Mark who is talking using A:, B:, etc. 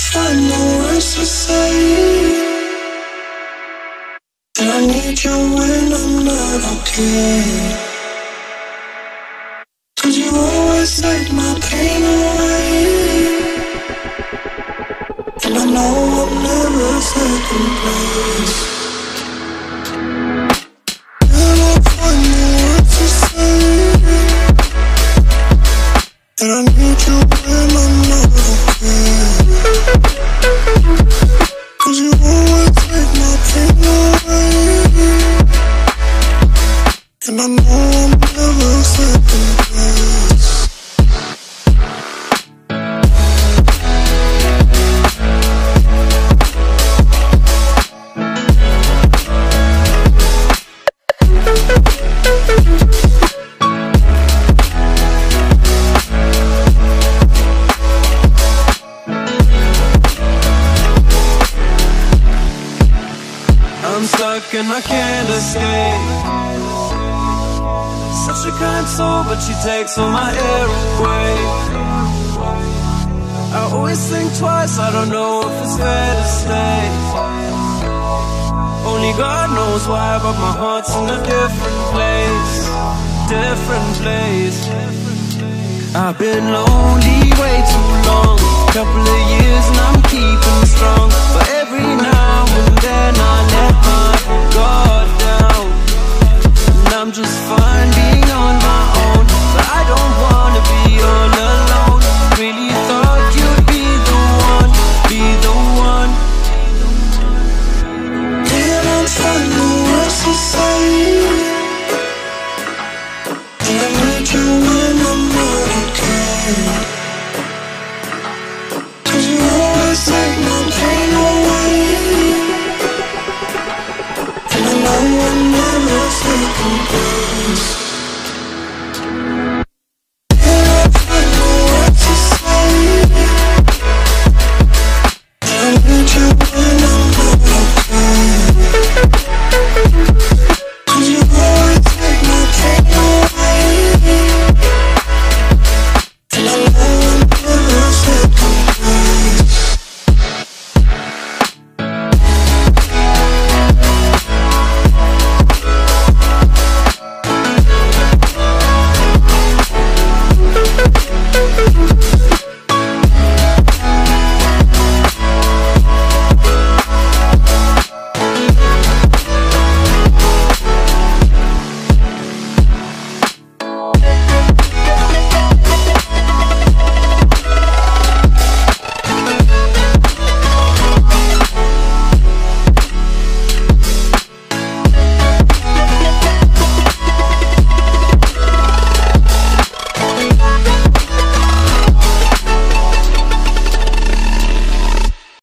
A: Find no words to say. And I need you when I'm not okay. Cause you always take my pain away. And I know I'm never second place. And I And I know I'm never second place.
B: I'm stuck and I can't escape soul, but she takes all my air away. I always think twice, I don't know if it's fair to stay. Only God knows why, but my heart's in a different place. Different place. I've been lonely way too long. Couple of years and I'm keeping strong. But every now and then I let my guard down. And I'm just fine.